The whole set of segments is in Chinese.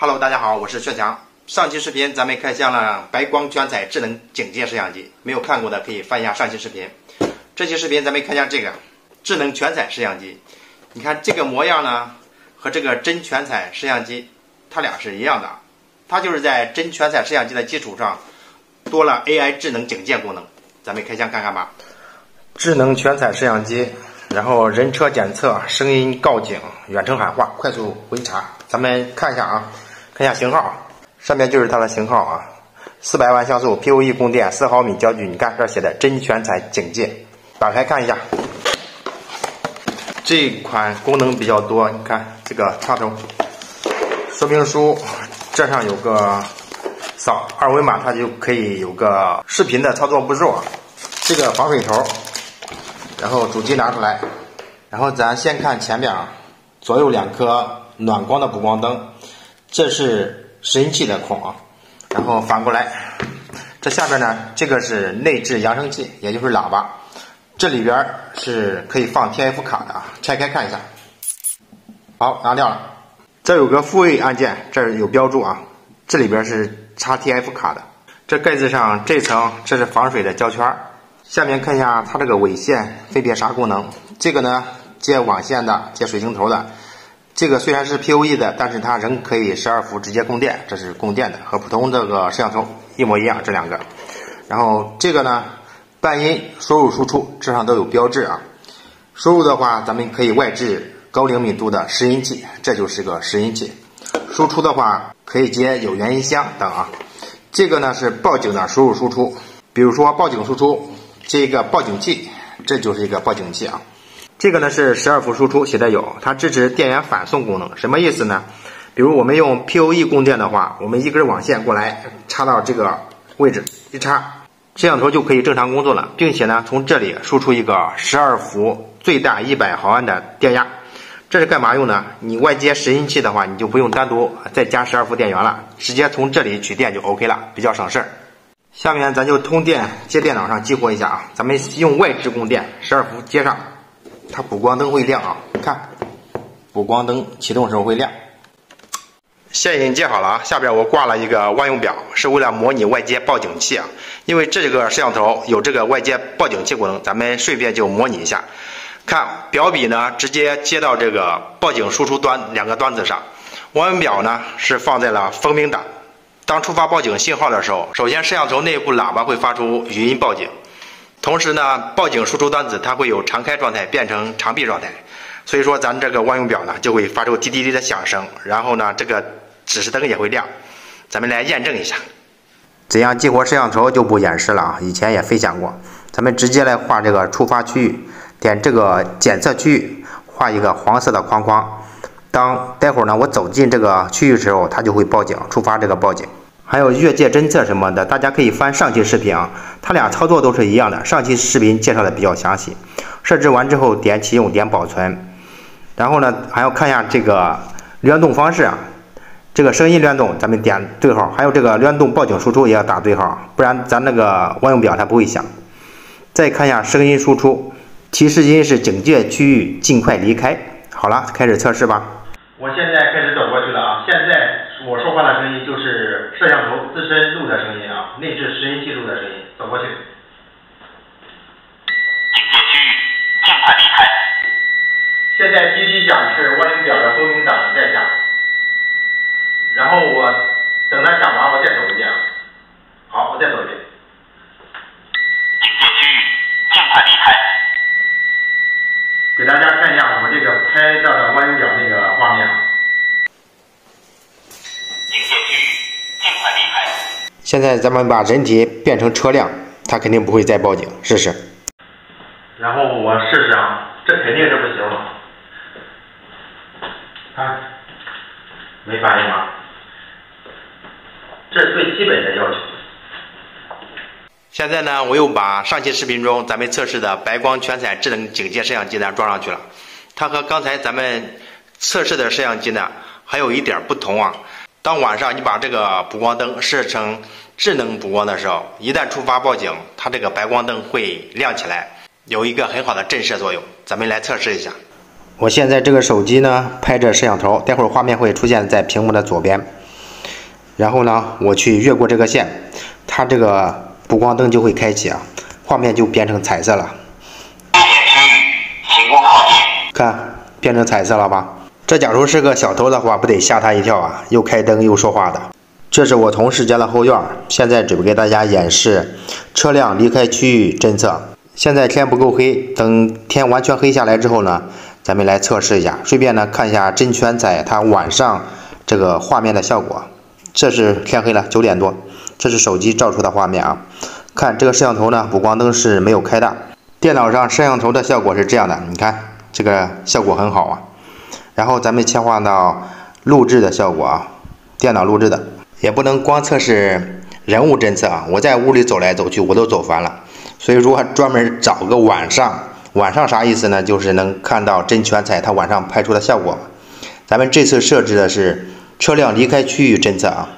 Hello，大家好，我是薛强。上期视频咱们开箱了白光全彩智能警戒摄像机，没有看过的可以翻一下上期视频。这期视频咱们看一下这个智能全彩摄像机，你看这个模样呢，和这个真全彩摄像机，它俩是一样的，它就是在真全彩摄像机的基础上多了 AI 智能警戒功能。咱们开箱看看吧。智能全彩摄像机，然后人车检测、声音告警、远程喊话、快速回查，咱们看一下啊。看一下型号，上面就是它的型号啊，四百万像素，PoE 供电，四毫米焦距。你看这写的真全彩警戒，打开看一下。这款功能比较多，你看这个插头，说明书这上有个扫二维码，它就可以有个视频的操作步骤啊。这个防水头，然后主机拿出来，然后咱先看前面啊，左右两颗暖光的补光灯。这是拾音器的孔啊，然后反过来，这下边呢，这个是内置扬声器，也就是喇叭，这里边是可以放 TF 卡的啊，拆开看一下。好，拿掉了。这有个复位按键，这儿有标注啊，这里边是插 TF 卡的。这盖子上这层这是防水的胶圈。下面看一下它这个尾线分别啥功能？这个呢接网线的，接水晶头的。这个虽然是 PoE 的，但是它仍可以十二伏直接供电，这是供电的，和普通这个摄像头一模一样。这两个，然后这个呢，半音输入输出这上都有标志啊。输入的话，咱们可以外置高灵敏度的拾音器，这就是个拾音器。输出的话，可以接有源音箱等啊。这个呢是报警的输入输出，比如说报警输出接一个报警器，这就是一个报警器啊。这个呢是十二伏输出，写的有，它支持电源反送功能，什么意思呢？比如我们用 PoE 供电的话，我们一根网线过来插到这个位置，一插，摄像头就可以正常工作了，并且呢从这里输出一个十二伏最大一百毫安的电压，这是干嘛用呢？你外接拾音器的话，你就不用单独再加十二伏电源了，直接从这里取电就 OK 了，比较省事儿。下面咱就通电接电脑上激活一下啊，咱们用外置供电，十二伏接上。它补光灯会亮啊，看，补光灯启动时候会亮。线已经接好了啊，下边我挂了一个万用表，是为了模拟外接报警器啊。因为这个摄像头有这个外接报警器功能，咱们顺便就模拟一下。看表笔呢，直接接到这个报警输出端两个端子上，万用表呢是放在了蜂鸣档。当触发报警信号的时候，首先摄像头内部喇叭会发出语音报警。同时呢，报警输出端子它会有常开状态变成常闭状态，所以说咱这个万用表呢就会发出滴滴滴的响声，然后呢这个指示灯也会亮，咱们来验证一下，怎样激活摄像头就不演示了啊，以前也分享过，咱们直接来画这个触发区域，点这个检测区域，画一个黄色的框框，当待会儿呢我走进这个区域时候，它就会报警，触发这个报警。还有越界侦测什么的，大家可以翻上期视频啊，它俩操作都是一样的。上期视频介绍的比较详细。设置完之后点启用，点保存，然后呢还要看一下这个联动方式啊，这个声音联动咱们点对号，还有这个联动报警输出也要打对号，不然咱那个万用表它不会响。再看一下声音输出，提示音是警戒区域，尽快离开。好了，开始测试吧。我现在开始走过去了啊，现在。我说话的声音就是摄像头自身录的声音啊，内置拾音器录的声音。走过去。警戒区域，尽快离开。现在滴滴响是万用表的蜂鸣档在响，然后我等它响完，我再走一遍。好，我再走一遍。警戒区域，尽快离开。给大家看一下我这个拍到的万用表那个画面啊。现在咱们把人体变成车辆，它肯定不会再报警，试试。然后我试试啊，这肯定是不行了。看，没反应啊？这是最基本的要求。现在呢，我又把上期视频中咱们测试的白光全彩智能警戒摄像机呢装上去了。它和刚才咱们测试的摄像机呢，还有一点不同啊。当晚上你把这个补光灯设成智能补光的时候，一旦触发报警，它这个白光灯会亮起来，有一个很好的震慑作用。咱们来测试一下。我现在这个手机呢，拍着摄像头，待会儿画面会出现在屏幕的左边。然后呢，我去越过这个线，它这个补光灯就会开启啊，画面就变成彩色了。看，变成彩色了吧？这假如是个小偷的话，不得吓他一跳啊！又开灯又说话的。这是我同事家的后院，现在准备给大家演示车辆离开区域侦测。现在天不够黑，等天完全黑下来之后呢，咱们来测试一下，顺便呢看一下真圈仔它晚上这个画面的效果。这是天黑了，九点多，这是手机照出的画面啊。看这个摄像头呢，补光灯是没有开的。电脑上摄像头的效果是这样的，你看这个效果很好啊。然后咱们切换到录制的效果啊，电脑录制的，也不能光测试人物侦测啊。我在屋里走来走去，我都走烦了。所以说专门找个晚上，晚上啥意思呢？就是能看到真全彩它晚上拍出的效果。咱们这次设置的是。车辆离开区域侦测啊，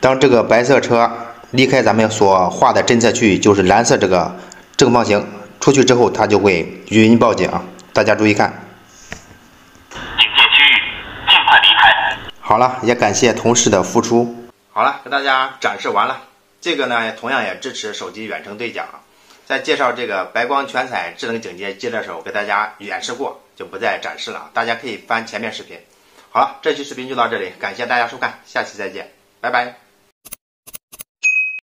当这个白色车离开咱们所画的侦测区域，就是蓝色这个正方形出去之后，它就会语音报警啊。大家注意看。警戒区域，尽快离开。好了，也感谢同事的付出。好了，给大家展示完了。这个呢，同样也支持手机远程对讲。在介绍这个白光全彩智能警戒机的时候，给大家演示过，就不再展示了。大家可以翻前面视频。好了，这期视频就到这里，感谢大家收看，下期再见，拜拜。